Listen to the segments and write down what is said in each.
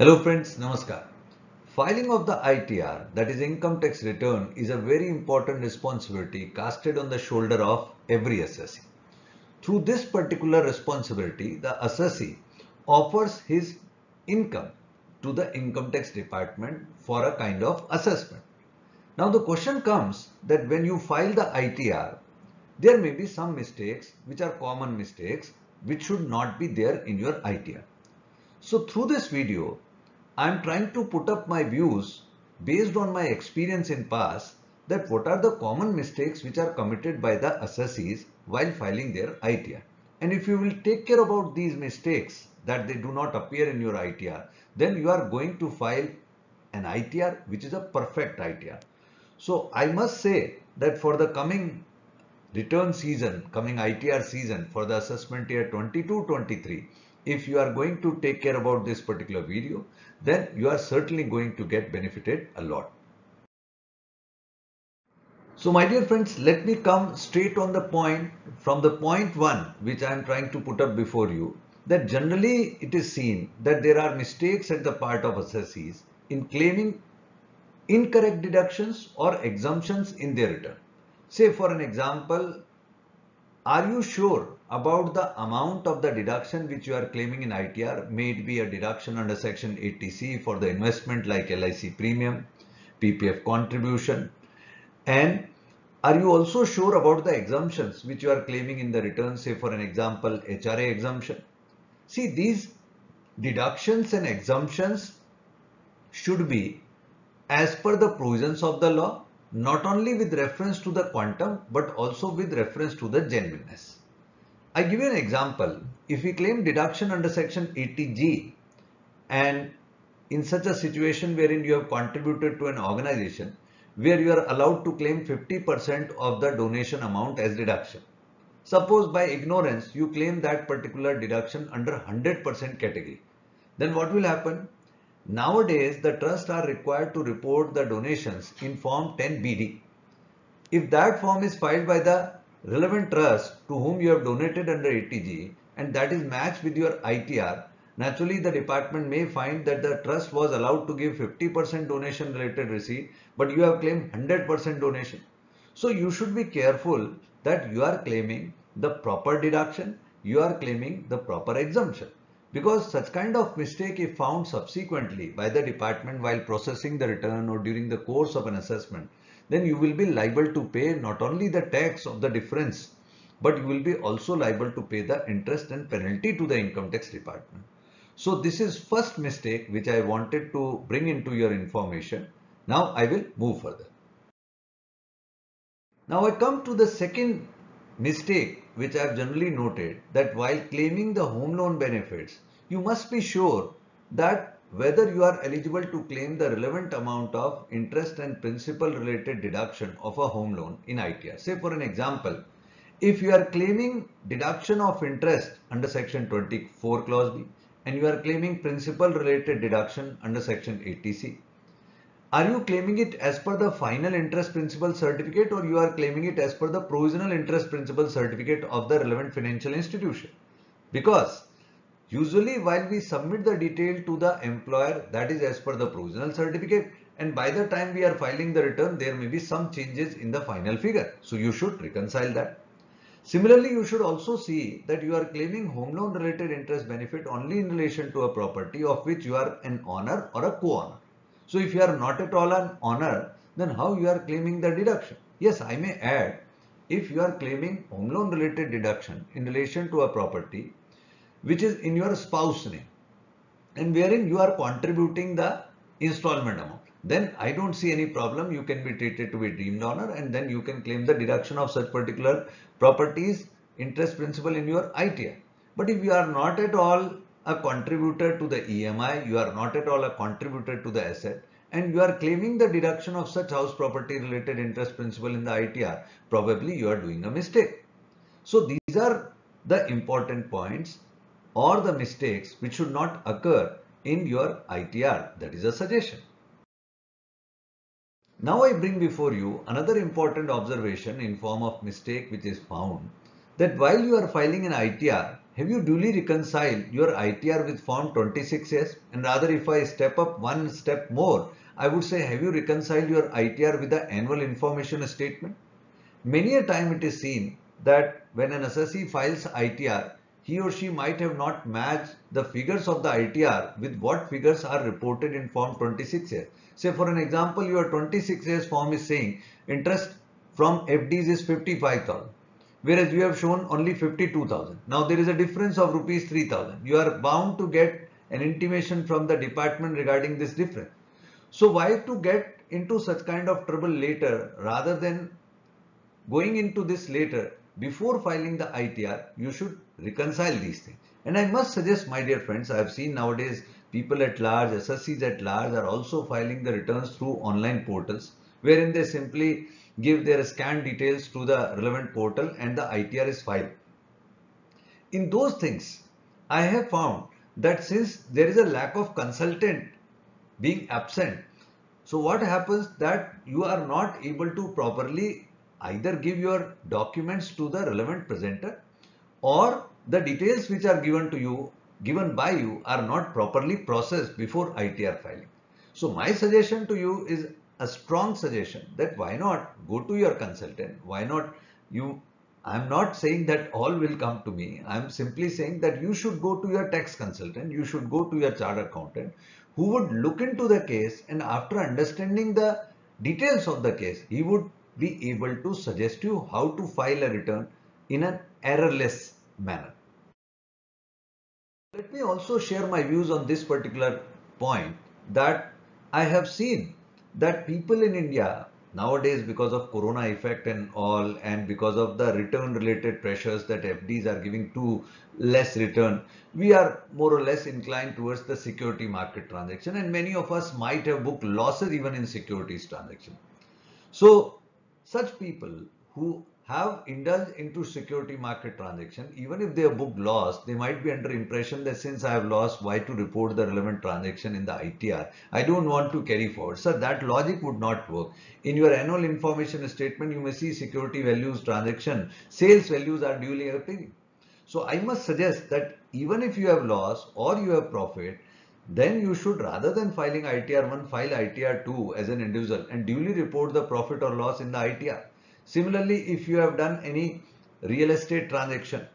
Hello friends, Namaskar. Filing of the ITR, that is income tax return, is a very important responsibility casted on the shoulder of every assessee. Through this particular responsibility, the assessee offers his income to the income tax department for a kind of assessment. Now the question comes that when you file the ITR, there may be some mistakes which are common mistakes which should not be there in your ITR. So through this video, I am trying to put up my views based on my experience in past that what are the common mistakes which are committed by the assessees while filing their ITR. And if you will take care about these mistakes that they do not appear in your ITR, then you are going to file an ITR which is a perfect ITR. So I must say that for the coming return season, coming ITR season for the assessment year 22-23, if you are going to take care about this particular video, then you are certainly going to get benefited a lot. So my dear friends, let me come straight on the point from the point one, which I am trying to put up before you, that generally it is seen that there are mistakes at the part of assessees in claiming incorrect deductions or exemptions in their return. Say for an example, are you sure about the amount of the deduction which you are claiming in ITR may it be a deduction under section 80C for the investment like LIC premium, PPF contribution and are you also sure about the exemptions which you are claiming in the return say for an example HRA exemption. See these deductions and exemptions should be as per the provisions of the law not only with reference to the quantum but also with reference to the genuineness. I give you an example. If we claim deduction under section 80G and in such a situation wherein you have contributed to an organization where you are allowed to claim 50% of the donation amount as deduction. Suppose by ignorance you claim that particular deduction under 100% category. Then what will happen? Nowadays, the trusts are required to report the donations in form 10BD. If that form is filed by the relevant trust to whom you have donated under 80G and that is matched with your ITR, naturally the department may find that the trust was allowed to give 50% donation related receipt but you have claimed 100% donation. So you should be careful that you are claiming the proper deduction, you are claiming the proper exemption because such kind of mistake if found subsequently by the department while processing the return or during the course of an assessment then you will be liable to pay not only the tax of the difference but you will be also liable to pay the interest and penalty to the income tax department. So this is first mistake which I wanted to bring into your information. Now I will move further. Now I come to the second mistake which I have generally noted that while claiming the home loan benefits, you must be sure that whether you are eligible to claim the relevant amount of interest and principal related deduction of a home loan in ITR. Say for an example, if you are claiming deduction of interest under section 24 clause B and you are claiming principal related deduction under section 80C, are you claiming it as per the final interest principal certificate or you are claiming it as per the provisional interest principal certificate of the relevant financial institution? Because usually while we submit the detail to the employer that is as per the provisional certificate and by the time we are filing the return there may be some changes in the final figure. So you should reconcile that. Similarly, you should also see that you are claiming home loan related interest benefit only in relation to a property of which you are an owner or a co-owner. So if you are not at all an owner, then how you are claiming the deduction? Yes, I may add, if you are claiming home loan related deduction in relation to a property which is in your spouse name and wherein you are contributing the installment amount, then I don't see any problem. You can be treated to be deemed owner and then you can claim the deduction of such particular properties interest principal in your ITR. But if you are not at all a contributor to the EMI, you are not at all a contributor to the asset and you are claiming the deduction of such house property related interest principal in the ITR, probably you are doing a mistake. So these are the important points or the mistakes which should not occur in your ITR. That is a suggestion. Now I bring before you another important observation in form of mistake which is found that while you are filing an ITR, have you duly reconciled your ITR with Form 26AS? And rather, if I step up one step more, I would say, have you reconciled your ITR with the annual information statement? Many a time it is seen that when an assessee files ITR, he or she might have not matched the figures of the ITR with what figures are reported in Form 26AS. Say for an example, your 26AS form is saying interest from FDs is 55,000 whereas you have shown only 52,000. Now there is a difference of rupees 3,000. You are bound to get an intimation from the department regarding this difference. So why to get into such kind of trouble later rather than going into this later before filing the ITR, you should reconcile these things. And I must suggest, my dear friends, I have seen nowadays people at large, assessees at large are also filing the returns through online portals wherein they simply give their scan details to the relevant portal and the ITR is filed. In those things, I have found that since there is a lack of consultant being absent, so what happens that you are not able to properly either give your documents to the relevant presenter or the details which are given to you, given by you are not properly processed before ITR filing. So my suggestion to you is a strong suggestion that why not go to your consultant? Why not you? I'm not saying that all will come to me. I'm simply saying that you should go to your tax consultant. You should go to your chartered accountant who would look into the case and after understanding the details of the case, he would be able to suggest you how to file a return in an errorless manner. Let me also share my views on this particular point that I have seen that people in India nowadays because of corona effect and all and because of the return related pressures that FDs are giving to less return we are more or less inclined towards the security market transaction. And many of us might have booked losses even in securities transaction. So such people who have indulged into security market transaction, even if they have booked loss, they might be under impression that since I have lost, why to report the relevant transaction in the ITR? I don't want to carry forward. Sir, that logic would not work. In your annual information statement, you may see security values transaction, sales values are duly appearing. So I must suggest that even if you have loss or you have profit, then you should rather than filing ITR 1, file ITR 2 as an individual and duly report the profit or loss in the ITR. Similarly, if you have done any real estate transaction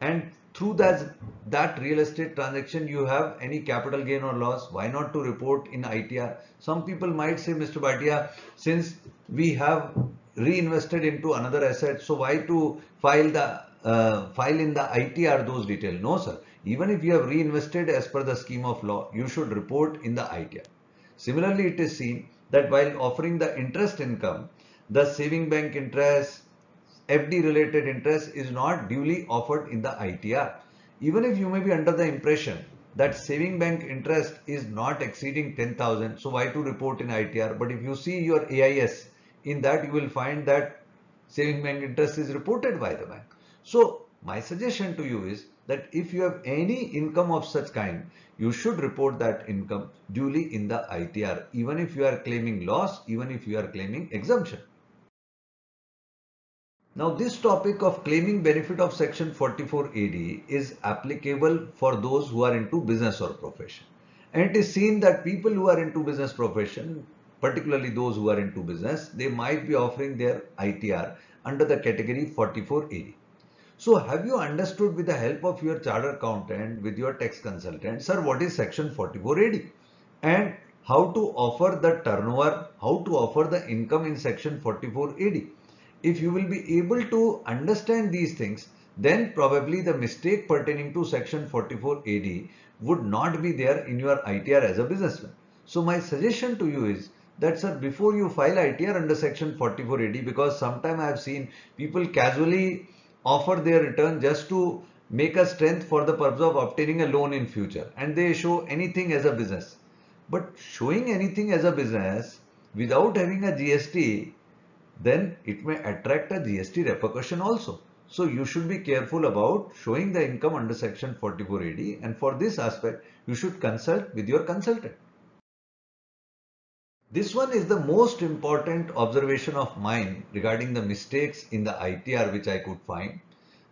and through that, that real estate transaction you have any capital gain or loss, why not to report in ITR? Some people might say, Mr. Bhatia, since we have reinvested into another asset, so why to file the uh, file in the ITR those details? No, sir. Even if you have reinvested as per the scheme of law, you should report in the ITR. Similarly, it is seen that while offering the interest income, the saving bank interest, FD related interest is not duly offered in the ITR. Even if you may be under the impression that saving bank interest is not exceeding 10,000, so why to report in ITR? But if you see your AIS, in that you will find that saving bank interest is reported by the bank. So my suggestion to you is that if you have any income of such kind, you should report that income duly in the ITR, even if you are claiming loss, even if you are claiming exemption. Now this topic of claiming benefit of section 44 AD is applicable for those who are into business or profession. And it is seen that people who are into business profession, particularly those who are into business, they might be offering their ITR under the category 44 AD. So have you understood with the help of your chartered accountant, with your tax consultant, sir, what is section 44 AD? And how to offer the turnover, how to offer the income in section 44 AD? If you will be able to understand these things, then probably the mistake pertaining to section 44 AD would not be there in your ITR as a businessman. So my suggestion to you is that sir before you file ITR under section 44 AD because sometime I have seen people casually offer their return just to make a strength for the purpose of obtaining a loan in future and they show anything as a business. But showing anything as a business without having a GST then it may attract a GST repercussion also. So you should be careful about showing the income under section 44 AD and for this aspect you should consult with your consultant. This one is the most important observation of mine regarding the mistakes in the ITR which I could find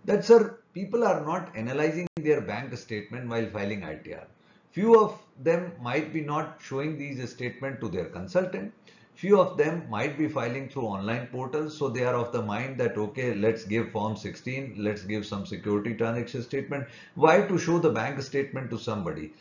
that sir, people are not analyzing their bank statement while filing ITR. Few of them might be not showing these statement to their consultant. Few of them might be filing through online portals. So they are of the mind that, okay, let's give form 16. Let's give some security transaction statement. Why to show the bank statement to somebody?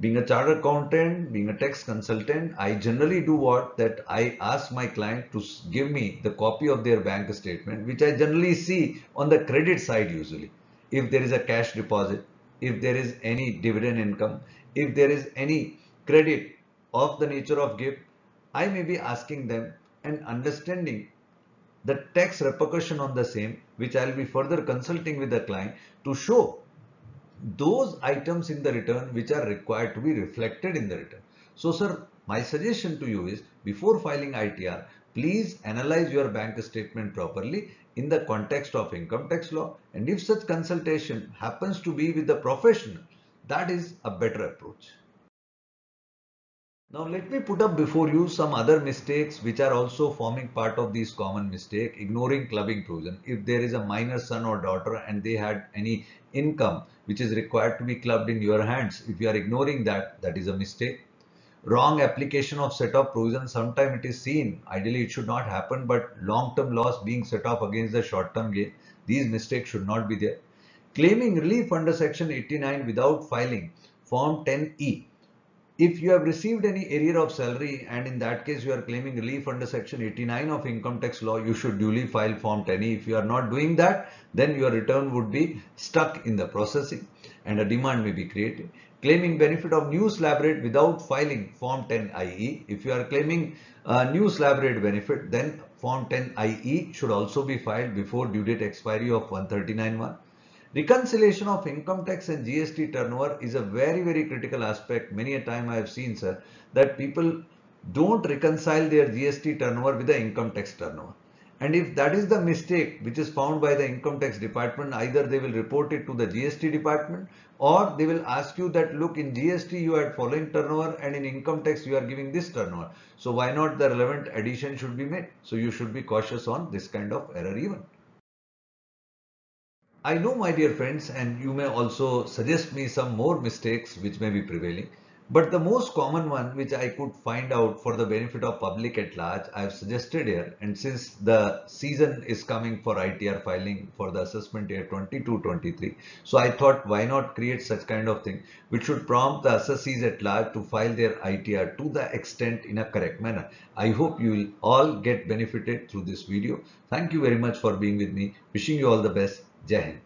Being a chartered accountant, being a tax consultant, I generally do what that I ask my client to give me the copy of their bank statement, which I generally see on the credit side usually. If there is a cash deposit, if there is any dividend income, if there is any credit of the nature of gift, I may be asking them and understanding the tax repercussion on the same, which I'll be further consulting with the client to show those items in the return which are required to be reflected in the return. So sir, my suggestion to you is before filing ITR, please analyze your bank statement properly in the context of income tax law and if such consultation happens to be with the professional, that is a better approach. Now let me put up before you some other mistakes which are also forming part of these common mistake, ignoring clubbing provision. If there is a minor son or daughter and they had any income which is required to be clubbed in your hands, if you are ignoring that, that is a mistake. Wrong application of set off provision, sometimes it is seen, ideally it should not happen, but long-term loss being set off against the short-term gain, these mistakes should not be there. Claiming relief under section 89 without filing form 10E if you have received any arrear of salary and in that case you are claiming relief under section 89 of income tax law, you should duly file form 10E. If you are not doing that, then your return would be stuck in the processing and a demand may be created. Claiming benefit of new slab rate without filing form 10IE. If you are claiming a new slab rate benefit, then form 10IE should also be filed before due date expiry of 139.1. Reconciliation of income tax and GST turnover is a very, very critical aspect. Many a time I have seen, sir, that people don't reconcile their GST turnover with the income tax turnover. And if that is the mistake which is found by the income tax department, either they will report it to the GST department or they will ask you that look in GST you had following turnover and in income tax you are giving this turnover. So why not the relevant addition should be made? So you should be cautious on this kind of error even. I know my dear friends and you may also suggest me some more mistakes which may be prevailing. But the most common one which I could find out for the benefit of public at large, I have suggested here and since the season is coming for ITR filing for the assessment year 22-23. So I thought why not create such kind of thing which should prompt the assessees at large to file their ITR to the extent in a correct manner. I hope you will all get benefited through this video. Thank you very much for being with me. Wishing you all the best. Jai Hind.